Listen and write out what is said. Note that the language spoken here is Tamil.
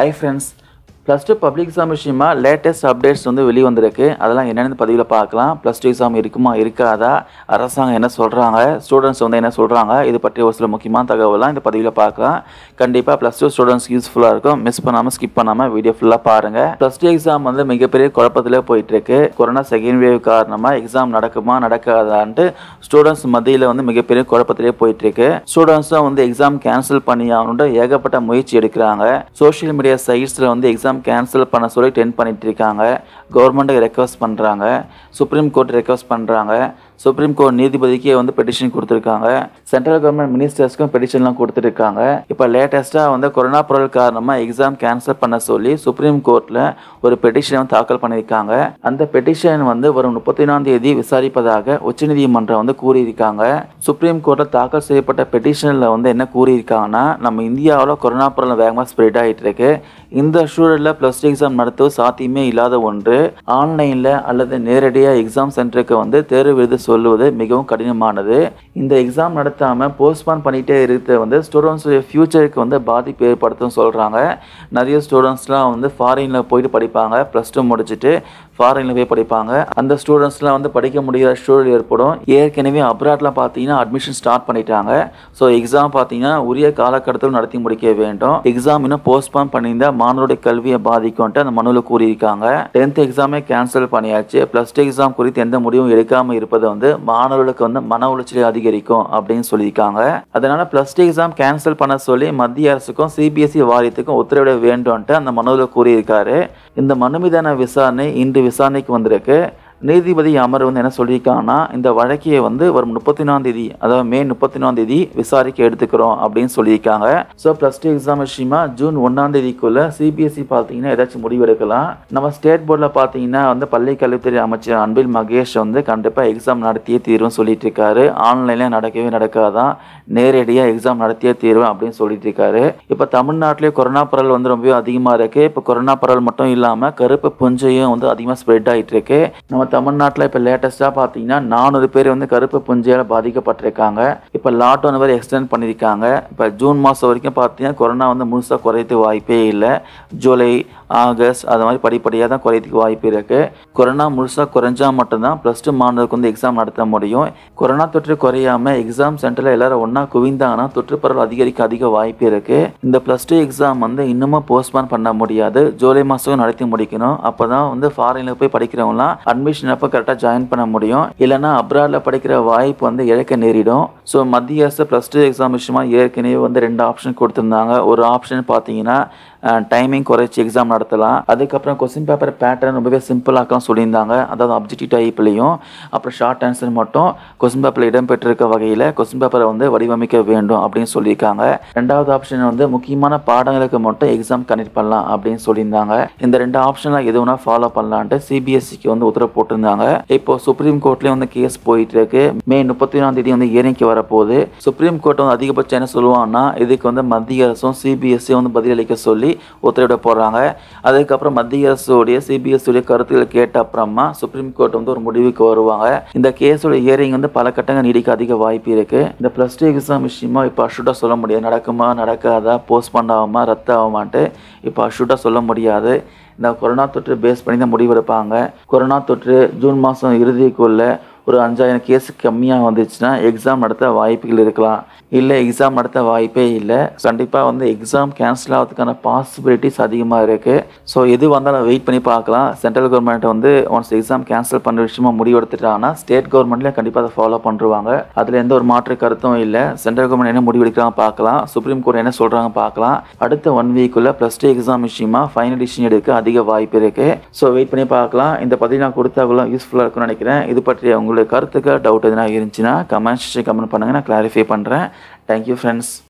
Hi friends plus two public exam விஷயமா லேட்டஸ்ட் அப்டேட்ஸ் வந்து வெளியே வந்திருக்கு அதெல்லாம் என்னென்னு பதிவில் பார்க்கலாம். ப்ளஸ் டூ எக்ஸாம் இருக்குமா இருக்காதா? அரசாங்கம் என்ன சொல்கிறாங்க ஸ்டூடெண்ட்ஸ் வந்து என்ன சொல்கிறாங்க இது பற்றி ஒரு சில முக்கியமான தகவலாம் இந்த பதிவில் பார்க்கலாம். கண்டிப்பாக ப்ளஸ் டூ ஸ்டூடெண்ட்ஸ் யூஸ்ஃபுல்லாக இருக்கும். மிஸ் பண்ணாமல் ஸ்கிப் பண்ணாமல் வீடியோ ஃபுல்லாக பாருங்கள் ப்ளஸ் டூ எக்ஸாம் வந்து மிகப்பெரிய குழப்பத்தில் போயிட்டுருக்கு. கொரோனா செகண்ட் வேவ் காரணமாக எக்ஸாம் நடக்குமா நடக்காதான்ட்டு ஸ்டூடெண்ட்ஸ் மத்தியில் வந்து மிகப்பெரிய குழப்பத்திலே போயிட்டுருக்கு. ஸ்டூடெண்ட்ஸும் வந்து எக்ஸாம் கேன்சல் பண்ணி ஆகணுன்ட்டு ஏகப்பட்ட முயற்சி எடுக்கிறாங்க. சோஷியல் மீடியா சைட்ஸில் வந்து எக்ஸாம் கேன்சல் பண்ண சொல்லி டென் பண்ணிட்டு இருக்காங்க. கவர்மெண்ட்டுக்கு ரெக்வஸ்ட் பண்ணுறாங்க சுப்ரீம் கோர்ட் ரெக்வஸ்ட் பண்ணுறாங்க சுப்ரீம் கோர்ட் நீதிபதிக்கே வந்து பெட்டிஷன் கொடுத்துருக்காங்க. சென்ட்ரல் கவர்மெண்ட் மினிஸ்டர்ஸ்க்கும் பெட்டிஷன்லாம் கொடுத்துருக்காங்க. இப்போ லேட்டஸ்ட்டாக வந்து கொரோனா பரவல் காரணமாக எக்ஸாம் கேன்சல் பண்ண சொல்லி சுப்ரீம் கோர்ட்டில் ஒரு பெட்டிஷனை வந்து தாக்கல் பண்ணியிருக்காங்க. அந்த பெட்டிஷன் வந்து வரும் முப்பத்தி தேதி விசாரிப்பதாக உச்சநீதிமன்றம் வந்து கூறியிருக்காங்க. சுப்ரீம் கோர்ட்டில் தாக்கல் செய்யப்பட்ட பெட்டிஷனில் வந்து என்ன கூறியிருக்காங்கன்னா நம்ம இந்தியாவில் கொரோனா பரவல் வேகமாக ஸ்ப்ரெட் ஆகிட்டு இருக்கு. இந்த சூழலில் ப்ளஸ் டூ எக்ஸாம் நடத்துவது சாத்தியமே இல்லாத ஒன்று. ஆன்லைனில் அல்லது நேரடியாக எக்ஸாம் சென்டருக்கு வந்து தேர்வு எழுத சொல்லுவது மிகவும் கடினமானது. இந்த எக்ஸாம் நடத்தாமல் போஸ்ட்பான் பண்ணிகிட்டே இருக்கிறது வந்து ஸ்டூடெண்ட்ஸுடைய ஃப்யூச்சருக்கு வந்து பாதிப்பு ஏற்படுத்தும் சொல்கிறாங்க நிறைய ஸ்டூடெண்ட்ஸ்லாம் வந்து ஃபாரினில் போயிட்டு படிப்பாங்க. ப்ளஸ் டூ முடிச்சுட்டு ஃபாரின்ல போய் படிப்பாங்க. அந்த ஸ்டூடெண்ட்ஸ்லாம் வந்து படிக்க முடியாத சூழல் ஏற்படும். ஏற்கனவே அப்ராட்லாம் பார்த்தீங்கன்னா அட்மிஷன் ஸ்டார்ட் பண்ணிட்டாங்க. ஸோ எக்ஸாம் பார்த்தீங்கன்னா உரிய காலகட்டத்தில் நடத்தி முடிக்க வேண்டும். எக்ஸாம் இன்னும் போஸ்ட்பான் பண்ணியிருந்தால் மாணவருடைய கல்வியை பாதிக்கும்ட்டு அந்த மனுவில் கூறியிருக்காங்க. டென்த் எக்ஸாமே கேன்சல் பண்ணியாச்சு. ப்ளஸ் டூ எக்ஸாம் குறித்து எந்த முடிவும் எடுக்காமல் இருப்பது வந்து மாணவர்களுக்கு வந்து மன உளைச்சலை அதிகரிக்கும் அப்படின்னு சொல்லியிருக்காங்க. அதனால ப்ளஸ் டூ எக்ஸாம் கேன்சல் பண்ண சொல்லி மத்திய அரசுக்கும் சிபிஎஸ்இ வாரியத்துக்கும் உத்தரவிட வேண்டும்ட்டு அந்த மனுவில் கூறியிருக்காரு. இந்த மனு மீதான விசாரணை இன்று விசாரணைக்கு வந்திருக்கு. நீதிபதி அமர் வந்து என்ன சொல்லியிருக்காங்கன்னா இந்த வழக்கையை வந்து வரும் முப்பத்தி தேதி அதாவது மே முப்பத்தி தேதி விசாரிக்க எடுத்துக்கிறோம் அப்படின்னு சொல்லியிருக்காங்க. ஸோ ப்ளஸ் டூ எக்ஸாம் விஷயமா ஜூன் ஒன்றாம் தேதிக்குள்ள சிபிஎஸ்சி பார்த்தீங்கன்னா ஏதாச்சும் முடிவு எடுக்கலாம் நம்ம ஸ்டேட் போர்டில் பார்த்தீங்கன்னா வந்து பள்ளி கல்வித்துறை அமைச்சர் அன்பில் மகேஷ் வந்து கண்டிப்பாக எக்ஸாம் நடத்தியே தீர்வுன்னு சொல்லிட்டு இருக்காரு ஆன்லைனில் நடக்கவே நடக்காதான் நேரடியாக எக்ஸாம் நடத்தியே தீர்வேன் அப்படின்னு சொல்லிட்டு இருக்காரு இப்போ தமிழ்நாட்டிலே கொரோனா பரவல் வந்து ரொம்பவே அதிகமாக இருக்கு. இப்போ கொரோனா பரவல் மட்டும் இல்லாமல் கருப்பு புஞ்சையும் வந்து அதிகமாக ஸ்ப்ரெட் ஆகிட்டு இருக்கு நம்ம தமிழ்நாட்டில் இப்போ லேட்டஸ்ட்டாக பார்த்தீங்கன்னா நானூறு பேர் வந்து கருப்பு புஞ்சையால் பாதிக்கப்பட்டிருக்காங்க. இப்போ லாக்டவுன் வரை எக்ஸ்டெண்ட் பண்ணியிருக்காங்க இப்போ ஜூன் மாதம் வரைக்கும் பார்த்தீங்கன்னா கொரோனா வந்து முழுசாக குறையத்து வாய்ப்பே இல்லை. ஜூலை ஆகஸ்ட் அது மாதிரி படிப்படியாக தான் குறையத்துக்கு வாய்ப்பு இருக்குது கொரோனா முழுசாக குறைஞ்சா மட்டும்தான் ப்ளஸ் டூ மாணவருக்கு வந்து எக்ஸாம் நடத்த முடியும். கொரோனா தொற்று குறையாமல் எக்ஸாம் சென்டரில் எல்லாரும் ஒன்றா குவிந்தாங்கன்னா தொற்று பரவல் அதிகரிக்க அதிக வாய்ப்பு இருக்குது இந்த ப்ளஸ் டூ எக்ஸாம் வந்து இன்னமும் போஸ்ட்பான் பண்ண முடியாது. ஜூலை மாதம் நடத்தி முடிக்கணும். அப்போ தான் வந்து ஃபாரினில் போய் படிக்கிறவங்களாம் அட்மிஷன் அப்போ கரெக்டாக ஜாயின் பண்ண முடியும். இல்லைனா அப்ராடில் படிக்கிற வாய்ப்பு வந்து இழக்க நேரிடும். ஸோ மத்திய அரசு ப்ளஸ் டூ எக்ஸாம் விஷயமா ஏற்கனவே வந்து ரெண்டு ஆப்ஷன் கொடுத்துருந்தாங்க. ஒரு ஆப்ஷன் பார்த்தீங்கன்னா டைமிங் குறைச்சி எக்ஸாம் நடத்தலாம். அதுக்கப்புறம் கொஸ்டின் பேப்பர் பேட்டர்ன் ரொம்பவே சிம்பிளாக்கலாம் சொல்லியிருந்தாங்க. அதாவது அப்ஜெக்டிவ் டைப்லையும் அப்புறம் ஷார்ட் ஆன்சர் மட்டும் கொஸ்டின் பேப்பரில் இடம்பெற்றிருக்க வகையில் கொஸ்டின் பேப்பரை வந்து வடிவமைக்க வேண்டும் அப்படின்னு சொல்லியிருக்காங்க. ரெண்டாவது ஆப்ஷன் வந்து முக்கியமான பாடங்களுக்கு மட்டும் எக்ஸாம் கனெக்ட் பண்ணலாம் அப்படின்னு சொல்லியிருந்தாங்க. இந்த ரெண்டு ஆப்ஷனில் எது வேணால் ஃபாலோ பண்ணலான்ட்டு சிபிஎஸ்சிக்கு வந்து உத்தரவு போட்டிருந்தாங்க. இப்போ சுப்ரீம் கோர்ட்லேயும் வந்து கேஸ் போயிட்டு இருக்கு மே முப்பத்தி ஒன்றாம் தேதி வந்து இறங்கி வரப்போகுது. சுப்ரீம் கோர்ட் வந்து அதிகபட்சம் என்ன சொல்லுவாங்கன்னா இதுக்கு வந்து மத்திய அரசும் சிபிஎஸ்சி வந்து பதிலளிக்க சொல்லி உத்தரவிட போகிறாங்க அதுக்கப்புறம் மத்திய அரசுடைய சிபிஎஸ்சியுடைய கருத்துக்களை கேட்ட அப்புறமா சுப்ரீம் கோர்ட் வந்து ஒரு முடிவுக்கு வருவாங்க. இந்த கேஸோட ஹியரிங் வந்து பல கட்டங்கள் நீடிக்க அதிக வாய்ப்பு இருக்குது இந்த ப்ளஸ் டூ எக்ஸாம் விஷயமா இப்போ அஷூட்டாக சொல்ல முடியாது. நடக்குமா நடக்காதா போஸ்ட்பாண்ட் ஆகுமா ரத்து ஆகுமான்ட்டு இப்போ அஷூட்டாக சொல்ல முடியாது. இந்த கொரோனா தொற்று பேஸ் பண்ணி தான் முடிவெடுப்பாங்க. கொரோனா தொற்று ஜூன் மாதம் இறுதிக்குள்ளே ஒரு அஞ்சாயிரம் கேஸு கம்மியாக வந்துச்சுன்னா எக்ஸாம் நடத்த வாய்ப்புகள் இருக்கலாம். இல்லை எக்ஸாம் நடத்த வாய்ப்பே இல்லை. கண்டிப்பாக வந்து எக்ஸாம் கேன்சல் ஆகிறதுக்கான பாசிபிலிட்டிஸ் அதிகமாக இருக்குது ஸோ எது வந்தாலும் வெயிட் பண்ணி பார்க்கலாம். சென்ட்ரல் கவர்மெண்ட் வந்து ஒன்ஸ் எக்ஸாம் கேன்சல் பண்ணுற விஷயமா முடிவெடுத்துட்டாங்கன்னா ஸ்டேட் கவர்மெண்ட்லேயே கண்டிப்பாக அதை ஃபாலோ பண்ணுவாங்க அதில் எந்த ஒரு மாற்று கருத்தும் இல்லை. சென்ட்ரல் கவர்மெண்ட் என்ன முடிவெடுக்கிறாங்க பார்க்கலாம். சுப்ரீம் கோர்ட் என்ன சொல்கிறாங்க பார்க்கலாம். அடுத்த ஒன் வீக்குள்ளே ப்ளஸ் டூ எக்ஸாம் விஷயமா ஃபைனல் டிசிஷன் எடுக்க அதிக வாய்ப்பு இருக்குது ஸோ வெயிட் பண்ணி பார்க்கலாம். இந்த பதிவு நான் கொடுத்தாக்குள்ள யூஸ்ஃபுல்லாக இருக்கும்னு நினைக்கிறேன். இது பற்றி உங்களுக்கு கருத்துக்கள் டவுட் எதுனா இருந்துச்சுன்னா கமெண்ட்ஸ் கமெண்ட் பண்ணுங்கள் நான் கிளாரிஃபை பண்ணுறேன் தேங்க்யூ ஃப்ரெண்ட்ஸ்